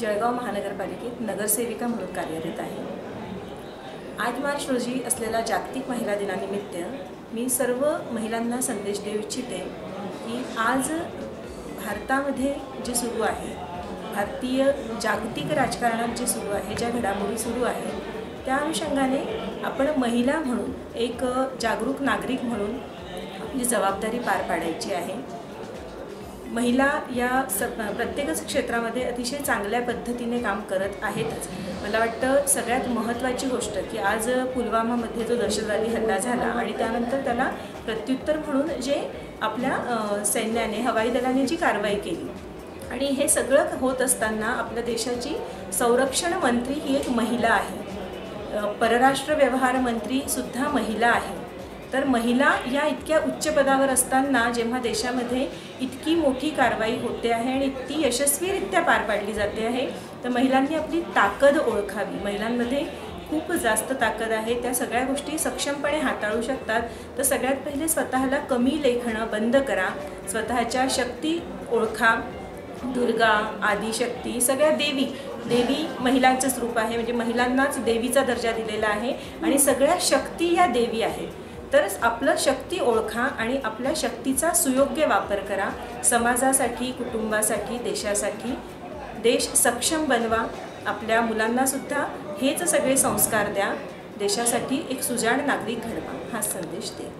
जळगाव महानगरपालिकेत नगरसेविका म्हणून कार्यरत आहे. आठ मार्च रोजी असलेल्या जागतिक महिला दिनानिमित्त मी सर्व महिलांना संदेश देऊ इच्छिते की आज भारतामध्ये जे सुरू आहे भारतीय जागतिक राजकारणात जे सुरू आहे ज्या घडामोडी सुरू आहेत त्या अनुषंगाने आपण महिला म्हणून एक जागरूक नागरिक म्हणून आपली जबाबदारी पार पाडायची आहे. महिला या स प्रत्येकच क्षेत्रामध्ये अतिशय चांगल्या पद्धतीने काम करत आहेतच. मला वाटतं सगळ्यात महत्त्वाची गोष्ट की आज पुलवामामध्ये जो दहशतवादी हल्ला झाला आणि त्यानंतर त्याला प्रत्युत्तर म्हणून जे आपल्या सैन्याने हवाई दलाने जी कारवाई केली. आणि हे सगळं होत असताना आपल्या देशाची संरक्षण मंत्री ही एक महिला आहे. परराष्ट्र व्यवहार मंत्री सुद्धा महिला आहे. तर महिला या इतक्या उच्च पदावर असताना जेव्हा देशामध्ये इतकी मोठी कारवाई होते आहे आणि ती यशस्वीरित्या पार पाडली जाते आहे तर महिलांनी आपली ताकद ओळखावी. महिलांमध्ये खूप जास्त ताकद आहे. त्या सगळ्या गोष्टी सक्षमपणे हाताळू शकतात. तर सगळ्यात पहिले स्वतःला कमी लेखणं बंद करा. स्वतःच्या शक्ती ओळखा. दुर्गा आदिशक्ती सगळ्या देवी. देवी महिलांचंच रूप आहे. म्हणजे महिलांनाच देवीचा दर्जा दिलेला आहे आणि सगळ्या शक्ती या देवी आहेत. तरच आपलं शक्ती ओळखा आणि आपल्या शक्तीचा सुयोग्य वापर करा. समाजासाठी कुटुंबासाठी देशासाठी. देश सक्षम बनवा. आपल्या मुलांनासुद्धा हेच सगळे संस्कार द्या. देशासाठी एक सुजाण नागरिक घडवा हा संदेश दे